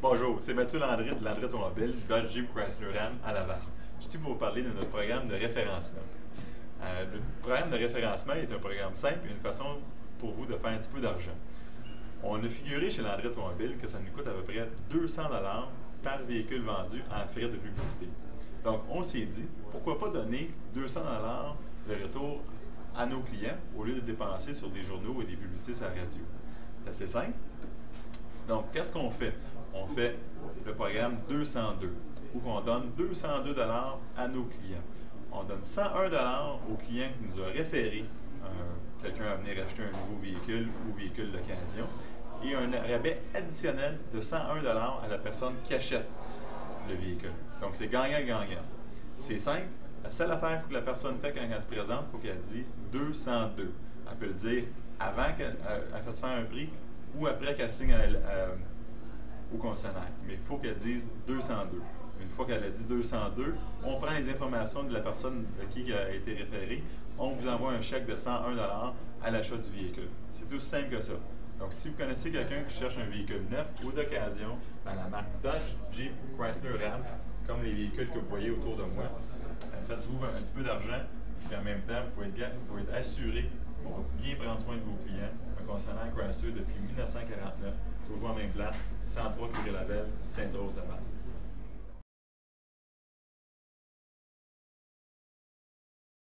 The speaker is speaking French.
Bonjour, c'est Mathieu Landry de Landry Automobile, Dodge Jeep Chrysler Ram à Laval. Je suis pour vous parler de notre programme de référencement. Euh, le programme de référencement est un programme simple et une façon pour vous de faire un petit peu d'argent. On a figuré chez Landry Automobile que ça nous coûte à peu près 200 par véhicule vendu en frais de publicité. Donc, on s'est dit, pourquoi pas donner 200 de retour à nos clients au lieu de dépenser sur des journaux et des publicités sur la radio? C'est assez simple. Donc, qu'est-ce qu'on fait? On fait le programme 202, où on donne 202 à nos clients. On donne 101 au client qui nous a référé euh, quelqu'un à venir acheter un nouveau véhicule ou véhicule d'occasion et un rabais additionnel de 101 à la personne qui achète le véhicule. Donc, c'est gagnant-gagnant. C'est simple. La seule affaire que la personne fait quand elle se présente, il faut qu'elle dise 202. Elle peut le dire avant qu'elle euh, fasse faire un prix ou après qu'elle signe au. Mais il faut qu'elle dise 202. Une fois qu'elle a dit 202, on prend les informations de la personne de qui a été référée. On vous envoie un chèque de 101 à l'achat du véhicule. C'est tout simple que ça. Donc, si vous connaissez quelqu'un qui cherche un véhicule neuf ou d'occasion, ben, la marque Dodge, Jeep, Chrysler, Ram, comme les véhicules que vous voyez autour de moi, ben, faites-vous un petit peu d'argent, et en même temps, vous pouvez, être, assuré pour bien prendre soin de vos clients. Un concernant Chrysler depuis 1949, toujours en même place, 103 Curie Label, Sainte-Rose-Laval.